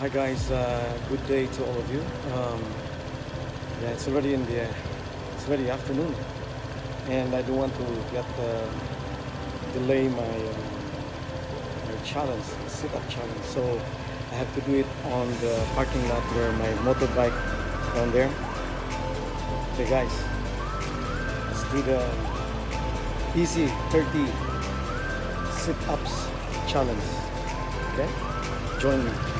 Hi guys, uh, good day to all of you. Um, yeah, it's already in the it's already afternoon, and I don't want to get uh, delay my uh, my challenge, sit-up challenge. So I have to do it on the parking lot where my motorbike down there. Okay, guys, let's do the easy 30 sit-ups challenge. Okay, join me.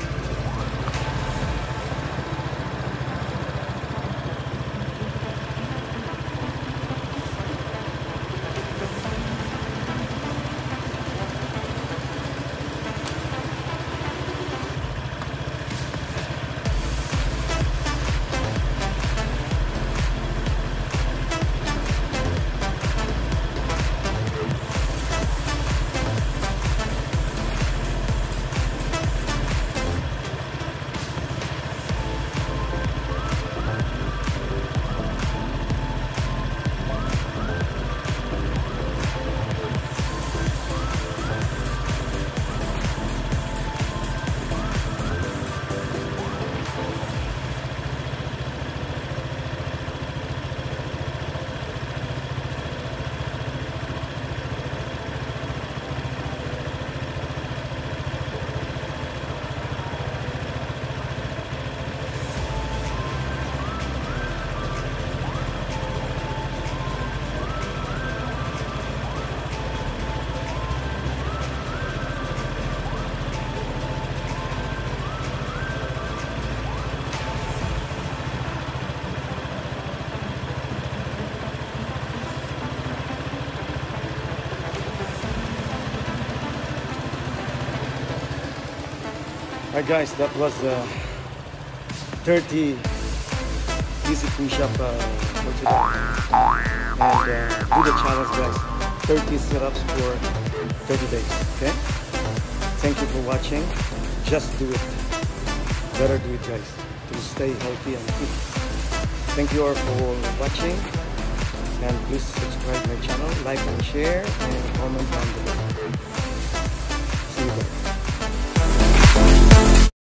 Alright guys, that was uh, 30 easy push-up uh, for today. And uh, do the challenge guys, 30 sit-ups for 30 days, okay? Thank you for watching. Just do it. Better do it guys, to stay healthy and fit. Thank you all for watching. And please subscribe my channel, like and share, and comment down below.